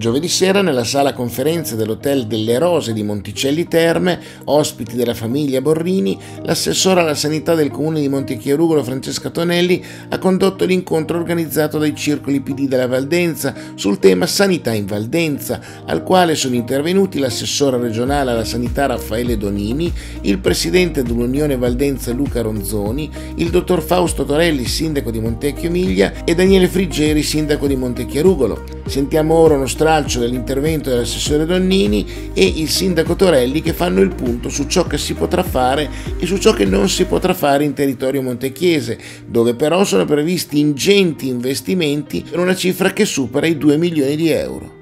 Giovedì sera nella sala conferenze dell'Hotel delle Rose di Monticelli Terme, ospiti della famiglia Borrini, l'assessore alla sanità del comune di Montechiarugolo Francesca Tonelli ha condotto l'incontro organizzato dai circoli PD della Valdenza sul tema sanità in Valdenza, al quale sono intervenuti l'assessore regionale alla sanità Raffaele Donini, il presidente dell'Unione Valdenza Luca Ronzoni, il dottor Fausto Torelli, sindaco di Montecchio Emilia e Daniele Friggeri, sindaco di Montechiarugolo. Sentiamo ora uno stralcio dell'intervento dell'assessore Donnini e il sindaco Torelli che fanno il punto su ciò che si potrà fare e su ciò che non si potrà fare in territorio montechiese, dove però sono previsti ingenti investimenti per una cifra che supera i 2 milioni di euro.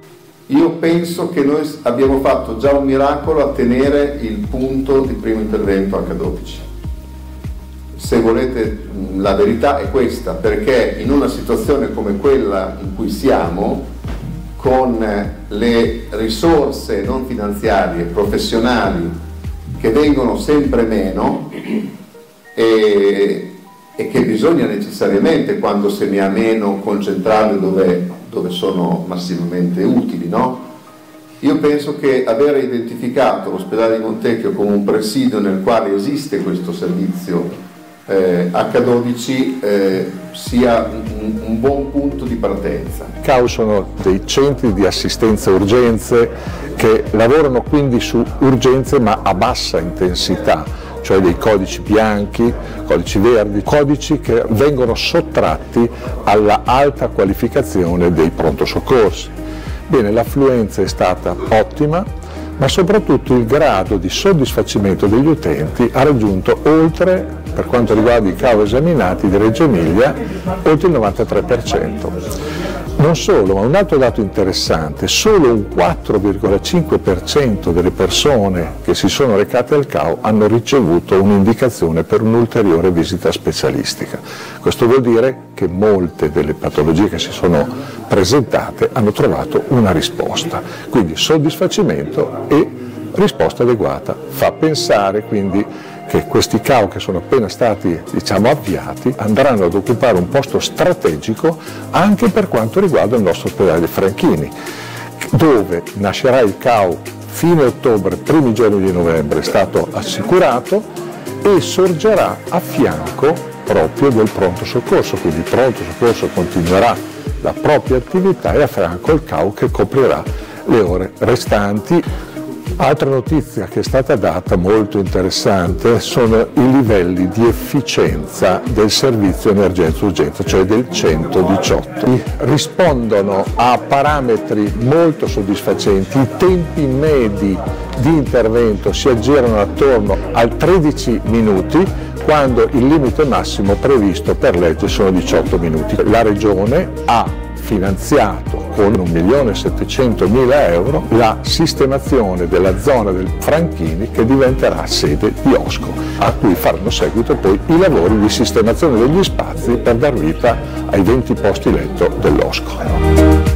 Io penso che noi abbiamo fatto già un miracolo a tenere il punto di primo intervento H12 se volete la verità è questa, perché in una situazione come quella in cui siamo, con le risorse non finanziarie, professionali, che vengono sempre meno e, e che bisogna necessariamente, quando se ne ha meno, concentrarle dove, dove sono massimamente utili, no? Io penso che aver identificato l'ospedale di Montecchio come un presidio nel quale esiste questo servizio eh, H12 eh, sia un, un, buon punto di partenza. CAU sono dei centri di assistenza urgenze che lavorano quindi su urgenze ma a bassa intensità, cioè dei codici bianchi, codici verdi, codici che vengono sottratti alla alta qualificazione dei pronto soccorsi. Bene, l'affluenza è stata ottima, ma soprattutto il grado di soddisfacimento degli utenti ha raggiunto oltre per quanto riguarda i cavo esaminati di Reggio Emilia, oltre il 93%. Non solo, ma un altro dato interessante, solo un 4,5% delle persone che si sono recate al CAO hanno ricevuto un'indicazione per un'ulteriore visita specialistica. Questo vuol dire che molte delle patologie che si sono presentate hanno trovato una risposta, quindi soddisfacimento e risposta adeguata. Fa pensare quindi che questi CAO che sono appena stati diciamo, avviati andranno ad occupare un posto strategico anche per quanto riguarda il nostro ospedale Franchini, dove nascerà il CAO fine ottobre, primi giorni di novembre, è stato assicurato e sorgerà a fianco proprio del pronto soccorso, quindi il pronto soccorso continuerà la propria attività e a fianco il CAO che coprirà le ore restanti Altra notizia che è stata data molto interessante sono i livelli di efficienza del servizio emergenza urgenza, cioè del 118. Rispondono a parametri molto soddisfacenti, i tempi medi di intervento si aggirano attorno ai 13 minuti quando il limite massimo previsto per legge sono 18 minuti. La Regione ha finanziato con 1.700.000 euro la sistemazione della zona del Franchini che diventerà sede di Osco, a cui faranno seguito poi i lavori di sistemazione degli spazi per dar vita ai 20 posti letto dell'Osco.